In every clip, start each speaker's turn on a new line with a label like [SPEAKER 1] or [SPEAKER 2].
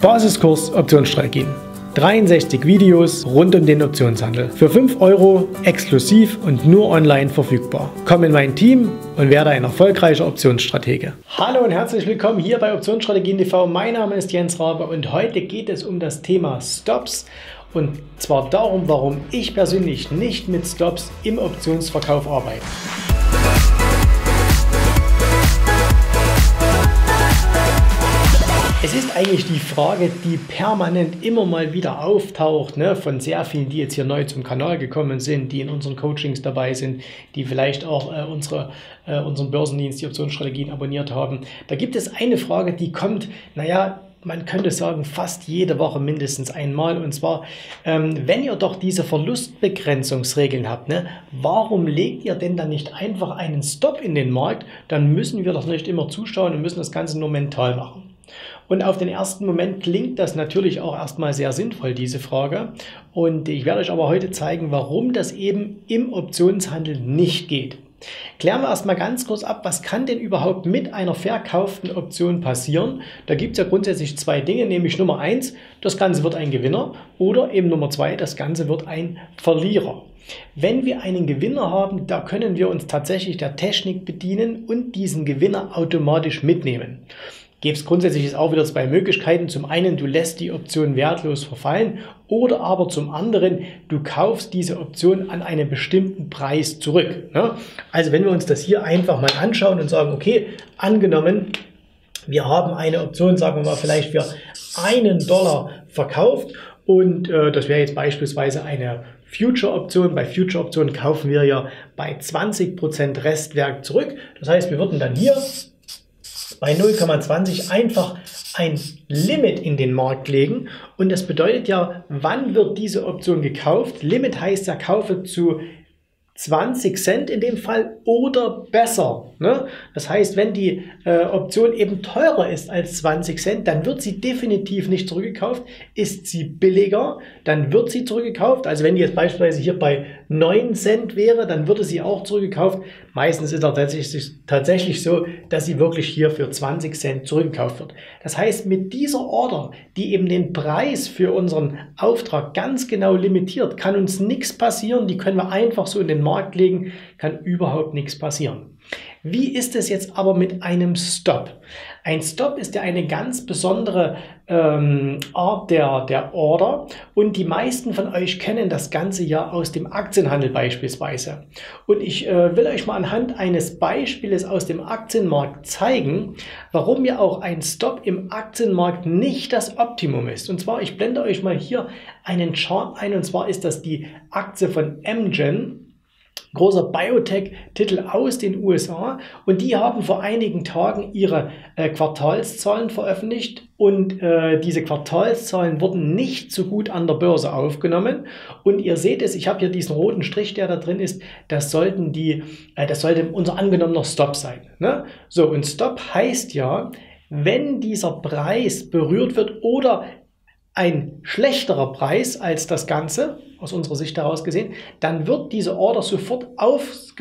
[SPEAKER 1] Basiskurs Optionsstrategien. 63 Videos rund um den Optionshandel. Für 5 Euro exklusiv und nur online verfügbar. Komm in mein Team und werde ein erfolgreicher Optionsstratege. Hallo und herzlich willkommen hier bei Optionsstrategien TV. Mein Name ist Jens Rabe und heute geht es um das Thema Stops. Und zwar darum, warum ich persönlich nicht mit Stops im Optionsverkauf arbeite. Es ist eigentlich die Frage, die permanent immer mal wieder auftaucht, ne, von sehr vielen, die jetzt hier neu zum Kanal gekommen sind, die in unseren Coachings dabei sind, die vielleicht auch äh, unsere, äh, unseren Börsendienst, die Optionsstrategien abonniert haben. Da gibt es eine Frage, die kommt, naja, man könnte sagen, fast jede Woche mindestens einmal. Und zwar, ähm, wenn ihr doch diese Verlustbegrenzungsregeln habt, ne, warum legt ihr denn dann nicht einfach einen Stop in den Markt? Dann müssen wir doch nicht immer zuschauen und müssen das Ganze nur mental machen. Und auf den ersten Moment klingt das natürlich auch erstmal sehr sinnvoll, diese Frage. Und ich werde euch aber heute zeigen, warum das eben im Optionshandel nicht geht. Klären wir erstmal ganz kurz ab, was kann denn überhaupt mit einer verkauften Option passieren? Da gibt es ja grundsätzlich zwei Dinge, nämlich Nummer eins, das Ganze wird ein Gewinner oder eben Nummer zwei, das Ganze wird ein Verlierer. Wenn wir einen Gewinner haben, da können wir uns tatsächlich der Technik bedienen und diesen Gewinner automatisch mitnehmen gäbe es grundsätzlich jetzt auch wieder zwei Möglichkeiten. Zum einen, du lässt die Option wertlos verfallen oder aber zum anderen, du kaufst diese Option an einem bestimmten Preis zurück. Ne? Also wenn wir uns das hier einfach mal anschauen und sagen, okay, angenommen, wir haben eine Option, sagen wir mal, vielleicht für einen Dollar verkauft und äh, das wäre jetzt beispielsweise eine Future-Option. Bei Future-Optionen kaufen wir ja bei 20% Restwerk zurück. Das heißt, wir würden dann hier bei 0,20 einfach ein Limit in den Markt legen. Und das bedeutet ja, wann wird diese Option gekauft? Limit heißt ja, kaufe zu 20 Cent in dem Fall oder besser. Ne? Das heißt, wenn die äh, Option eben teurer ist als 20 Cent, dann wird sie definitiv nicht zurückgekauft. Ist sie billiger, dann wird sie zurückgekauft. Also wenn die jetzt beispielsweise hier bei 9 Cent wäre, dann würde sie auch zurückgekauft. Meistens ist es tatsächlich, tatsächlich so, dass sie wirklich hier für 20 Cent zurückgekauft wird. Das heißt, mit dieser Order, die eben den Preis für unseren Auftrag ganz genau limitiert, kann uns nichts passieren. Die können wir einfach so in den Markt legen, kann überhaupt nichts passieren. Wie ist es jetzt aber mit einem Stop? Ein Stop ist ja eine ganz besondere ähm, Art der, der Order und die meisten von euch kennen das Ganze ja aus dem Aktienhandel beispielsweise. Und ich äh, will euch mal anhand eines Beispiels aus dem Aktienmarkt zeigen, warum ja auch ein Stop im Aktienmarkt nicht das Optimum ist. Und zwar, ich blende euch mal hier einen Chart ein und zwar ist das die Aktie von Amgen großer Biotech-Titel aus den USA und die haben vor einigen Tagen ihre äh, Quartalszahlen veröffentlicht und äh, diese Quartalszahlen wurden nicht so gut an der Börse aufgenommen und ihr seht es, ich habe hier diesen roten Strich, der da drin ist, das sollten die, äh, das sollte unser angenommener Stop sein. Ne? So und Stop heißt ja, wenn dieser Preis berührt wird oder ein schlechterer Preis als das Ganze, aus unserer Sicht heraus gesehen, dann wird diese Order sofort auf,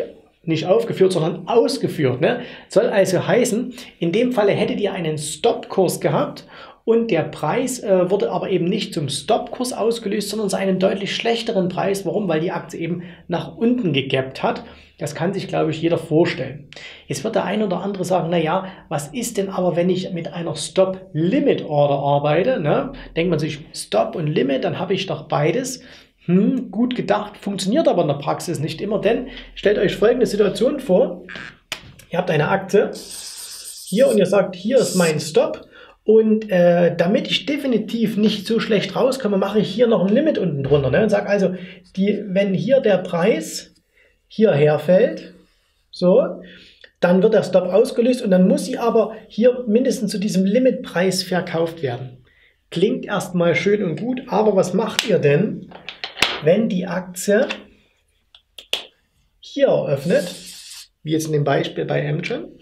[SPEAKER 1] nicht aufgeführt, sondern ausgeführt. Ne? Soll also heißen, in dem Falle hättet ihr einen Stop-Kurs gehabt und der Preis äh, wurde aber eben nicht zum Stop-Kurs ausgelöst, sondern zu einem deutlich schlechteren Preis. Warum? Weil die Aktie eben nach unten gegappt hat. Das kann sich, glaube ich, jeder vorstellen. Jetzt wird der ein oder andere sagen, na ja, was ist denn aber, wenn ich mit einer Stop-Limit-Order arbeite? Ne? Denkt man sich, Stop und Limit, dann habe ich doch beides. Hm, gut gedacht, funktioniert aber in der Praxis nicht immer, denn stellt euch folgende Situation vor. Ihr habt eine Aktie hier und ihr sagt, hier ist mein Stop und äh, damit ich definitiv nicht so schlecht rauskomme, mache ich hier noch ein Limit unten drunter. Ne? Und sage also, die, wenn hier der Preis hierher fällt, so, dann wird der Stop ausgelöst und dann muss sie aber hier mindestens zu diesem Limitpreis verkauft werden. Klingt erstmal schön und gut, aber was macht ihr denn, wenn die Aktie hier eröffnet, wie jetzt in dem Beispiel bei Amgen,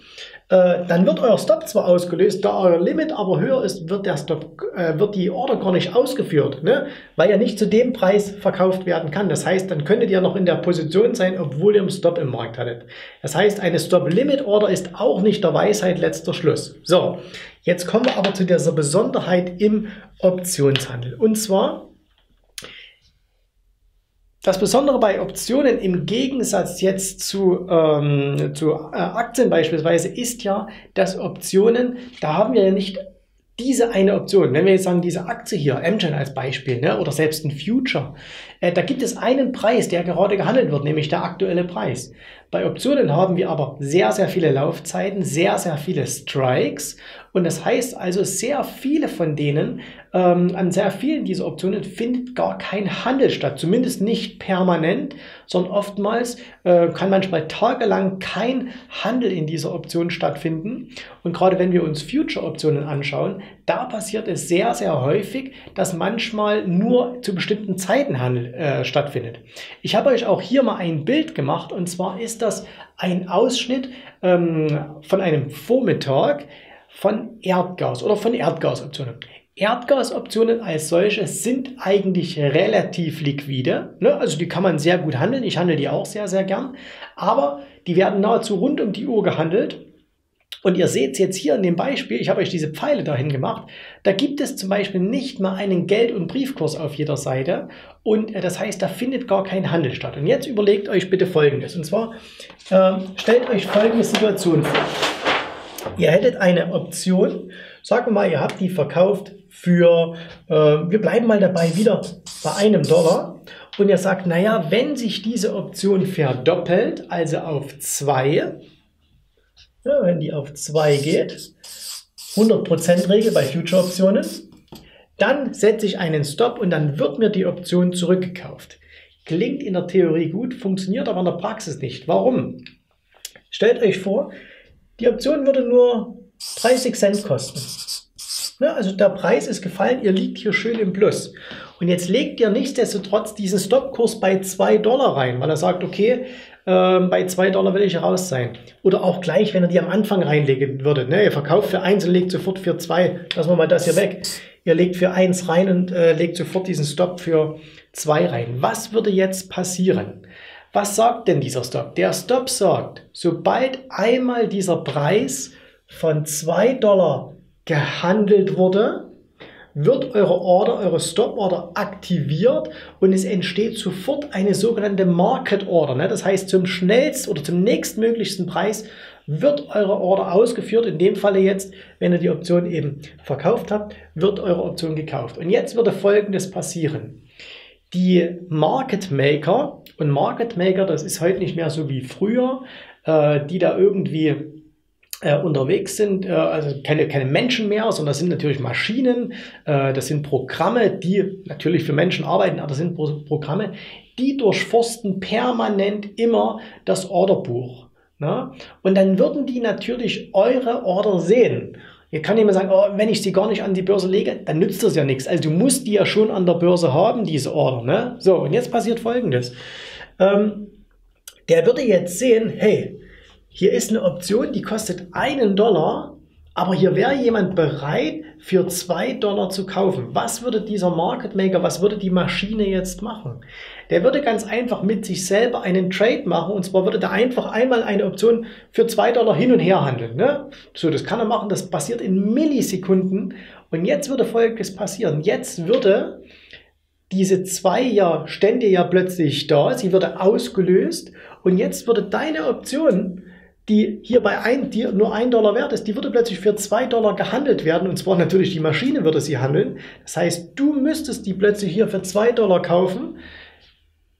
[SPEAKER 1] äh, dann wird euer Stop zwar ausgelöst, da euer Limit aber höher ist, wird der Stop, äh, wird die Order gar nicht ausgeführt, ne? weil er nicht zu dem Preis verkauft werden kann. Das heißt, dann könntet ihr noch in der Position sein, obwohl ihr einen Stop im Markt hattet. Das heißt, eine Stop-Limit-Order ist auch nicht der Weisheit letzter Schluss. So, jetzt kommen wir aber zu dieser Besonderheit im Optionshandel. Und zwar, das Besondere bei Optionen im Gegensatz jetzt zu, ähm, zu äh, Aktien beispielsweise ist ja, dass Optionen, da haben wir ja nicht diese eine Option. Wenn wir jetzt sagen, diese Aktie hier, Amgen als Beispiel, ne, oder selbst ein Future, äh, da gibt es einen Preis, der gerade gehandelt wird, nämlich der aktuelle Preis. Bei Optionen haben wir aber sehr, sehr viele Laufzeiten, sehr, sehr viele Strikes und das heißt also, sehr viele von denen, ähm, an sehr vielen dieser Optionen findet gar kein Handel statt, zumindest nicht permanent, sondern oftmals äh, kann manchmal tagelang kein Handel in dieser Option stattfinden. Und gerade wenn wir uns Future-Optionen anschauen, da passiert es sehr, sehr häufig, dass manchmal nur zu bestimmten Zeiten Handel äh, stattfindet. Ich habe euch auch hier mal ein Bild gemacht und zwar ist das ein Ausschnitt ähm, von einem Vormittag, von Erdgas oder von Erdgasoptionen. Erdgasoptionen als solche sind eigentlich relativ liquide. Ne? Also die kann man sehr gut handeln. Ich handle die auch sehr, sehr gern. Aber die werden nahezu rund um die Uhr gehandelt. Und ihr seht es jetzt hier in dem Beispiel, ich habe euch diese Pfeile dahin gemacht, da gibt es zum Beispiel nicht mal einen Geld- und Briefkurs auf jeder Seite. Und äh, das heißt, da findet gar kein Handel statt. Und jetzt überlegt euch bitte Folgendes. Und zwar äh, stellt euch folgende Situation vor. Ihr hättet eine Option, sagen wir mal, ihr habt die verkauft für, äh, wir bleiben mal dabei wieder bei einem Dollar und ihr sagt, naja, wenn sich diese Option verdoppelt, also auf 2, ja, wenn die auf 2 geht, 100% Regel bei Future-Optionen, dann setze ich einen Stop und dann wird mir die Option zurückgekauft. Klingt in der Theorie gut, funktioniert aber in der Praxis nicht. Warum? Stellt euch vor, die Option würde nur 30 Cent kosten. Ne, also der Preis ist gefallen, ihr liegt hier schön im Plus. Und jetzt legt ihr nichtsdestotrotz diesen Stopkurs bei 2 Dollar rein, weil er sagt, okay, äh, bei 2 Dollar will ich raus sein. Oder auch gleich, wenn er die am Anfang reinlegen würde. Ne? Ihr verkauft für 1 und legt sofort für 2. Lassen wir mal das hier weg. Ihr legt für 1 rein und äh, legt sofort diesen Stop für 2 rein. Was würde jetzt passieren? Was sagt denn dieser Stop? Der Stop sagt, sobald einmal dieser Preis von 2 Dollar gehandelt wurde, wird eure Order, eure Stop-Order aktiviert und es entsteht sofort eine sogenannte Market Order. Ne? Das heißt, zum schnellsten oder zum nächstmöglichsten Preis wird eure Order ausgeführt. In dem Falle jetzt, wenn ihr die Option eben verkauft habt, wird eure Option gekauft. Und jetzt würde Folgendes passieren. Die Market Maker, und Market Maker, das ist heute nicht mehr so wie früher, äh, die da irgendwie äh, unterwegs sind, äh, also keine, keine Menschen mehr, sondern das sind natürlich Maschinen, äh, das sind Programme, die natürlich für Menschen arbeiten, aber das sind Pro Programme, die durchforsten permanent immer das Orderbuch. Ne? Und dann würden die natürlich eure Order sehen. Hier kann jemand sagen, oh, wenn ich sie gar nicht an die Börse lege, dann nützt das ja nichts. Also du musst die ja schon an der Börse haben, diese Order. Ne? So, und jetzt passiert Folgendes. Ähm, der würde jetzt sehen, hey, hier ist eine Option, die kostet einen Dollar, aber hier wäre jemand bereit, für zwei Dollar zu kaufen. Was würde dieser Market Maker, was würde die Maschine jetzt machen? Der würde ganz einfach mit sich selber einen Trade machen und zwar würde der einfach einmal eine Option für zwei Dollar hin und her handeln. Ne? So, das kann er machen, das passiert in Millisekunden und jetzt würde Folgendes passieren. Jetzt würde diese zwei ja Stände ja plötzlich da, sie würde ausgelöst und jetzt würde deine Option die hier bei ein, die nur ein Dollar wert ist, die würde plötzlich für zwei Dollar gehandelt werden. Und zwar natürlich die Maschine würde sie handeln. Das heißt, du müsstest die plötzlich hier für zwei Dollar kaufen.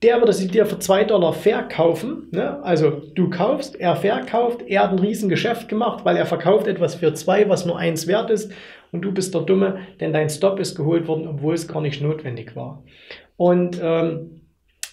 [SPEAKER 1] Der würde sie dir für zwei Dollar verkaufen. Ne? Also du kaufst, er verkauft, er hat ein Riesengeschäft gemacht, weil er verkauft etwas für zwei, was nur eins wert ist. Und du bist der Dumme, denn dein Stop ist geholt worden, obwohl es gar nicht notwendig war. Und ähm,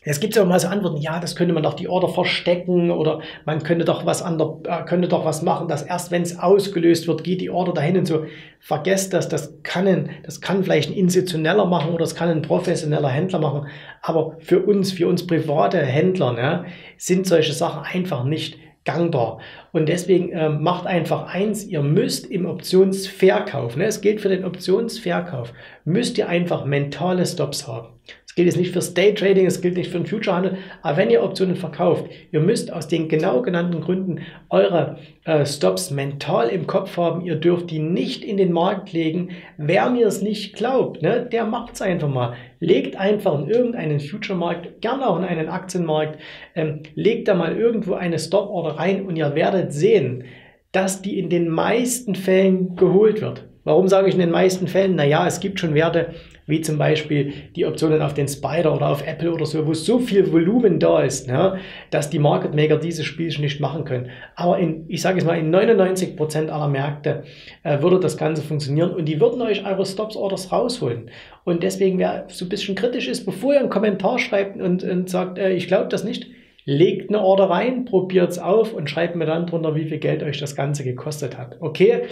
[SPEAKER 1] es gibt ja auch mal so Antworten, ja, das könnte man doch die Order verstecken oder man könnte doch was an der, äh, könnte doch was machen, dass erst wenn es ausgelöst wird, geht die Order dahin und so. Vergesst das, das kann ein, das kann vielleicht ein institutioneller machen oder das kann ein professioneller Händler machen. Aber für uns, für uns private Händler, ne, sind solche Sachen einfach nicht gangbar. Und deswegen äh, macht einfach eins, ihr müsst im Optionsverkauf, ne, es gilt für den Optionsverkauf, müsst ihr einfach mentale Stops haben. Es gilt jetzt nicht fürs Daytrading, es gilt nicht für den Futurehandel, aber wenn ihr Optionen verkauft, ihr müsst aus den genau genannten Gründen eure äh, Stops mental im Kopf haben. Ihr dürft die nicht in den Markt legen. Wer mir es nicht glaubt, ne, der macht es einfach mal. Legt einfach in irgendeinen Future-Markt, gerne auch in einen Aktienmarkt, ähm, legt da mal irgendwo eine Stop-Order rein und ihr werdet sehen, dass die in den meisten Fällen geholt wird. Warum sage ich in den meisten Fällen? Naja, es gibt schon Werte, wie zum Beispiel die Optionen auf den Spider oder auf Apple oder so, wo so viel Volumen da ist, ne, dass die Market Maker dieses Spiel schon nicht machen können. Aber in, ich sage es mal, in 99 Prozent aller Märkte äh, würde das Ganze funktionieren und die würden euch eure Stops Orders rausholen. Und deswegen, wer so ein bisschen kritisch ist, bevor ihr einen Kommentar schreibt und, und sagt, äh, ich glaube das nicht, legt eine Order rein, probiert es auf und schreibt mir dann drunter, wie viel Geld euch das Ganze gekostet hat. Okay?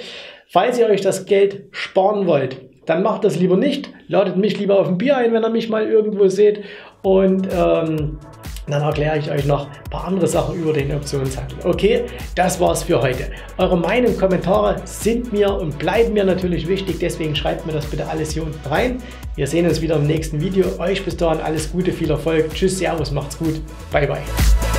[SPEAKER 1] Falls ihr euch das Geld sparen wollt, dann macht das lieber nicht. Ladet mich lieber auf ein Bier ein, wenn ihr mich mal irgendwo seht. Und ähm, dann erkläre ich euch noch ein paar andere Sachen über den Optionshandel. Okay, das war's für heute. Eure Meinung, Kommentare sind mir und bleiben mir natürlich wichtig, deswegen schreibt mir das bitte alles hier unten rein. Wir sehen uns wieder im nächsten Video. Euch bis dahin alles Gute, viel Erfolg. Tschüss, Servus, macht's gut. Bye, bye.